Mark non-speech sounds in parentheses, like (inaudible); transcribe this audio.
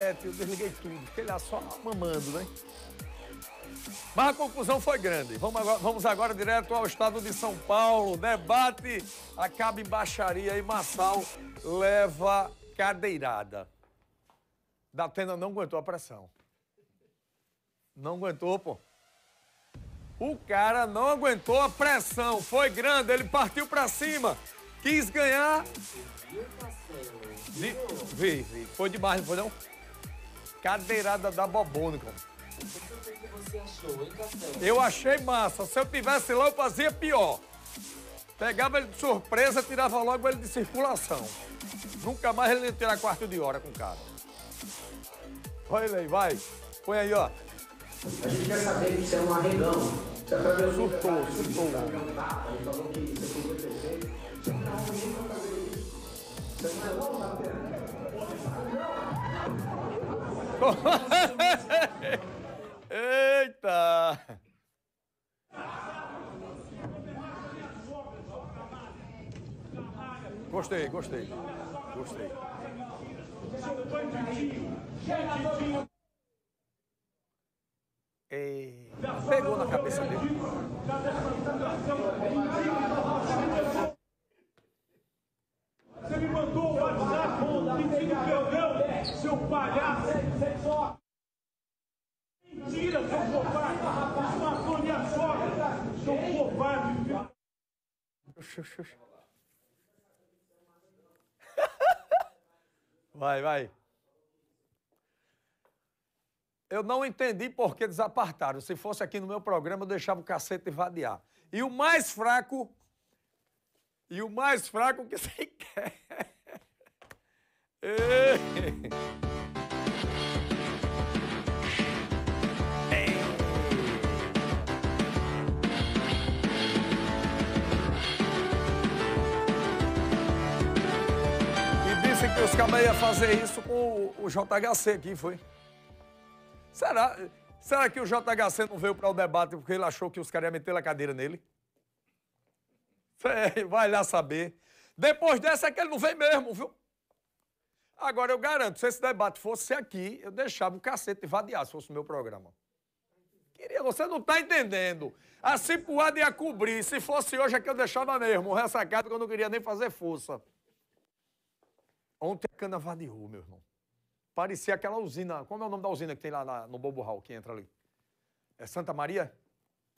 eu desliguei tudo, fiquei lá só mamando, né? Mas a confusão foi grande. Vamos agora, vamos agora direto ao estado de São Paulo. Debate acaba em baixaria e Massal leva cadeirada. Datena não aguentou a pressão. Não aguentou, pô. O cara não aguentou a pressão. Foi grande, ele partiu pra cima. Quis ganhar. Vi, vi, vi. Foi demais, não foi não? Cadeirada da bobônica. você achou, hein, Castelo? Eu achei massa. Se eu tivesse lá, eu fazia pior. Pegava ele de surpresa, tirava logo ele de circulação. Nunca mais ele ia tirar quarto de hora com o cara. Olha ele aí, vai. Põe aí, ó. A gente quer saber que você é um arregão. Você é pra ver o Surtou, surtou. Eita! Gostei, gostei. Gostei. Ei, pegou na cabeça dele. Você me mandou o WhatsApp pedindo seu palhaço. Mentira, seu covarde. Matou minha sogra, seu covarde. Vai, vai. Eu não entendi por que desapartaram. Se fosse aqui no meu programa, eu deixava o cacete vadiar. E o mais fraco. E o mais fraco que (laughs) você quer. Ei. Disse que os cabas iam fazer isso com o, JHC aqui, foi? Será, será que o JHC não veio para o debate porque ele achou que os caras iam meter a cadeira nele? Vai lá saber. Depois dessa é que ele não vem mesmo, viu? Agora eu garanto, se esse debate fosse aqui, eu deixava o cacete vadiar se fosse o meu programa. Queria, você não está entendendo. A Cipuada ia cobrir. Se fosse hoje é que eu deixava mesmo. Ressacado que eu não queria nem fazer força. Ontem a cana vadiou, meu irmão. Parecia aquela usina. Como é o nome da usina que tem lá na- no Bobo Hall, que entra ali? É Santa Maria?